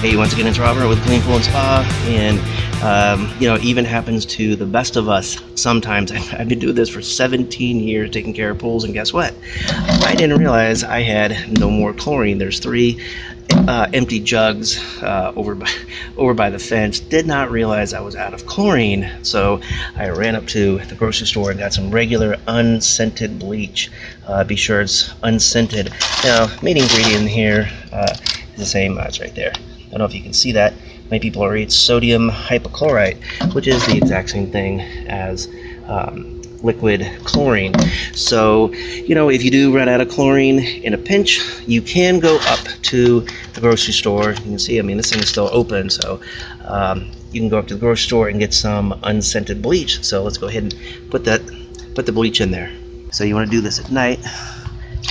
Hey, once again, it's Robert with Clean Pool and Spa, and um, you know, even happens to the best of us sometimes. I've been doing this for 17 years, taking care of pools, and guess what? I didn't realize I had no more chlorine. There's three uh, empty jugs uh, over by over by the fence. Did not realize I was out of chlorine, so I ran up to the grocery store and got some regular unscented bleach. Uh, be sure it's unscented. Now, main ingredient here uh, the same. It's right there. I don't know if you can see that. People are eating sodium hypochlorite, which is the exact same thing as um, liquid chlorine. So, you know, if you do run out of chlorine in a pinch, you can go up to the grocery store. You can see, I mean, this thing is still open, so um, you can go up to the grocery store and get some unscented bleach. So let's go ahead and put that, put the bleach in there. So you want to do this at night,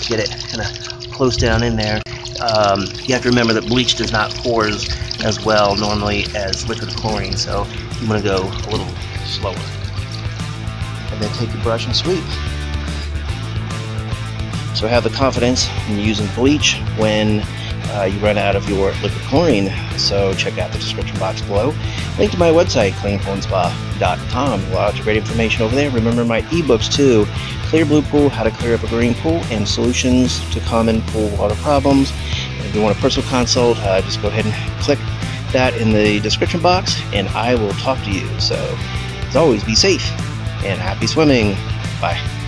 get it kind of close down in there um, you have to remember that bleach does not pours as well normally as liquid chlorine, so you want to go a little slower. And then take your brush and sweep. So have the confidence in using bleach when uh, you run out of your liquid chlorine. So check out the description box below. Link to my website, cleanpoolandspa.com. Lots of great information over there. Remember my ebooks too. Clear Blue Pool, How to Clear Up a Green Pool, and Solutions to Common Pool Water Problems. And if you want a personal consult, uh, just go ahead and click that in the description box, and I will talk to you. So, as always, be safe and happy swimming. Bye.